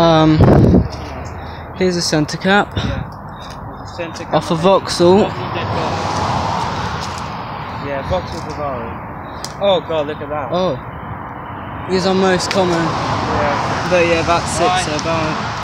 Um, here's a centre cap Centre off a Vauxhall. Yeah, Vauxhall Vivaro. Oh god, look at that. Oh, these are most common. Yeah. But yeah, that's it. So about.